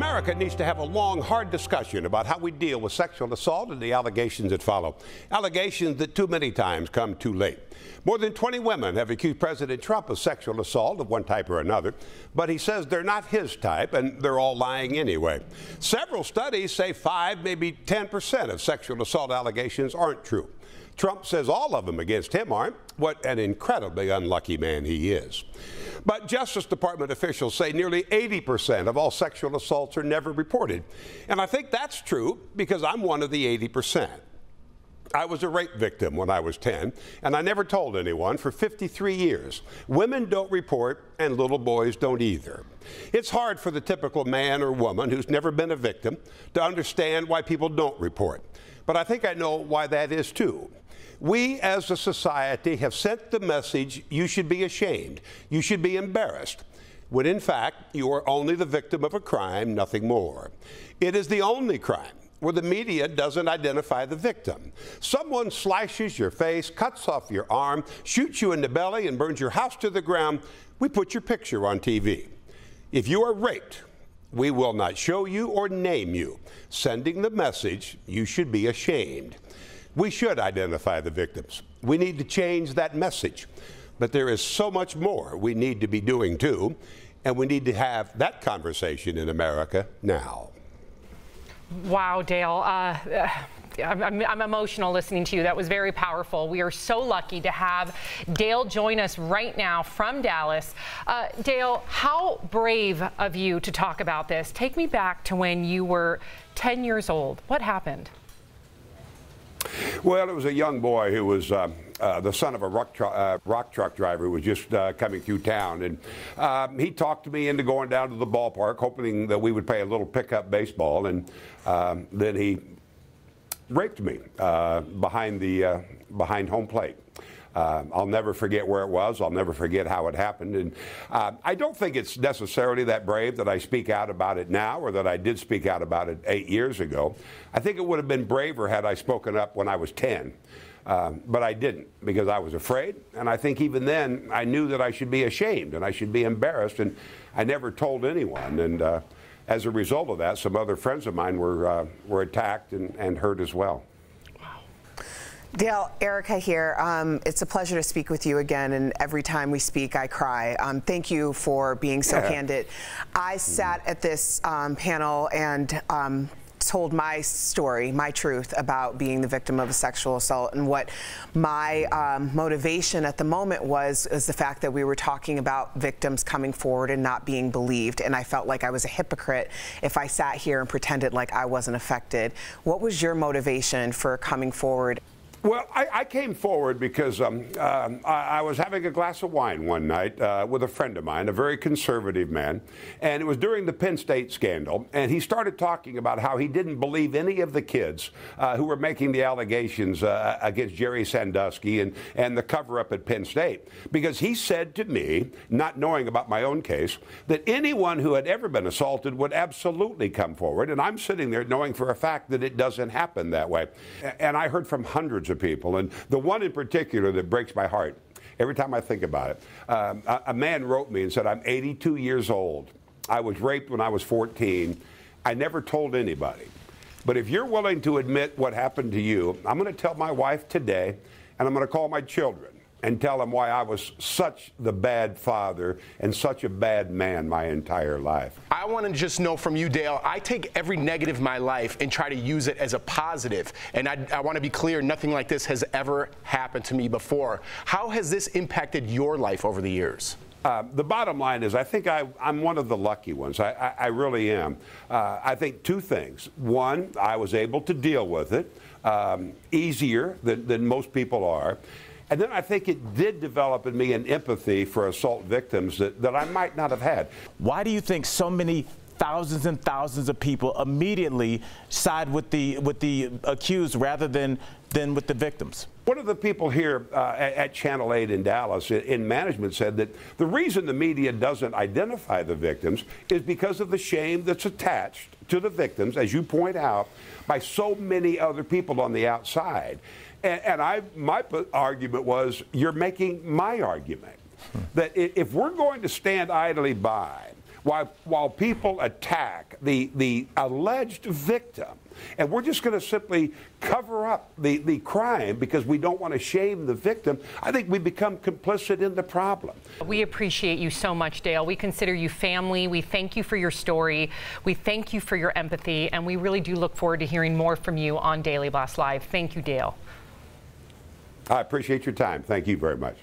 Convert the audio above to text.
America needs to have a long, hard discussion about how we deal with sexual assault and the allegations that follow. Allegations that too many times come too late. More than 20 women have accused President Trump of sexual assault of one type or another, but he says they're not his type and they're all lying anyway. Several studies say 5, maybe 10% of sexual assault allegations aren't true. Trump says all of them against him aren't. What an incredibly unlucky man he is. But Justice Department officials say nearly 80% of all sexual assaults are never reported. And I think that's true because I'm one of the 80%. I was a rape victim when I was 10, and I never told anyone for 53 years. Women don't report, and little boys don't either. It's hard for the typical man or woman who's never been a victim to understand why people don't report. But I think I know why that is too. We as a society have sent the message you should be ashamed, you should be embarrassed, when in fact you are only the victim of a crime, nothing more. It is the only crime where the media doesn't identify the victim. Someone slashes your face, cuts off your arm, shoots you in the belly, and burns your house to the ground. We put your picture on TV. If you are raped, we will not show you or name you, sending the message you should be ashamed. We should identify the victims. We need to change that message. But there is so much more we need to be doing too, and we need to have that conversation in America now. Wow, Dale. Uh, I'm, I'm, emotional listening to you. That was very powerful. We are so lucky to have Dale join us right now from Dallas. Uh, Dale, how brave of you to talk about this. Take me back to when you were 10 years old. What happened? Well, it was a young boy who was uh, uh, the son of a rock, uh, rock truck driver who was just uh, coming through town. And um, he talked me into going down to the ballpark, hoping that we would play a little pickup baseball. And um, then he raped me uh, behind, the, uh, behind home plate. Uh, I'll never forget where it was. I'll never forget how it happened. And uh, I don't think it's necessarily that brave that I speak out about it now or that I did speak out about it eight years ago. I think it would have been braver had I spoken up when I was 10. Um, but I didn't because I was afraid. And I think even then I knew that I should be ashamed and I should be embarrassed. And I never told anyone. And uh, as a result of that, some other friends of mine were, uh, were attacked and, and hurt as well. Dale, Erica here. Um, it's a pleasure to speak with you again, and every time we speak, I cry. Um, thank you for being so yeah. candid. I sat at this um, panel and um, told my story, my truth about being the victim of a sexual assault, and what my um, motivation at the moment was is the fact that we were talking about victims coming forward and not being believed, and I felt like I was a hypocrite if I sat here and pretended like I wasn't affected. What was your motivation for coming forward? Well, I, I, came forward because um, uh, I, I, was having a glass of wine one night uh, with a friend of mine, a very conservative man, and it was during the Penn State scandal. And he started talking about how he didn't believe any of the kids uh, who were making the allegations uh, against Jerry Sandusky and, and the cover up at Penn State. Because he said to me, not knowing about my own case, that anyone who had ever been assaulted would absolutely come forward. And I'm sitting there knowing for a fact that it doesn't happen that way. And I heard from hundreds of people. And the one in particular that breaks my heart every time I think about it, um, a, a man wrote me and said, I'm 82 years old. I was raped when I was 14. I never told anybody. But if you're willing to admit what happened to you, I'm going to tell my wife today, and I'm going to call my children and tell them why I was such the bad father and such a bad man my entire life. I want to just know from you, Dale, I take every negative in my life and try to use it as a positive. And I, I want to be clear, nothing like this has ever happened to me before. How has this impacted your life over the years? Uh, the bottom line is, I think I, am one of the lucky ones. I, I, I really am. Uh, I think two things. One, I was able to deal with it um, easier than, than most people are. And then I think it did develop in me an empathy for assault victims that, that I might not have had. Why do you think so many thousands and thousands of people immediately side with the with the accused rather than than with the victims. One of the people here uh, at, Channel 8 in Dallas in management said that the reason the media doesn't identify the victims is because of the shame that's attached to the victims, as you point out, by so many other people on the outside. And, and I, my argument was, you're making my argument. Hmm. That if we're going to stand idly by while, while people attack the, the alleged victim, and we're just going to simply cover up the, the crime because we don't want to shame the victim, I think we become complicit in the problem. We appreciate you so much, Dale. We consider you family. We thank you for your story. We thank you for your empathy, and we really do look forward to hearing more from you on Daily Blast Live. Thank you, Dale. I appreciate your time. Thank you very much.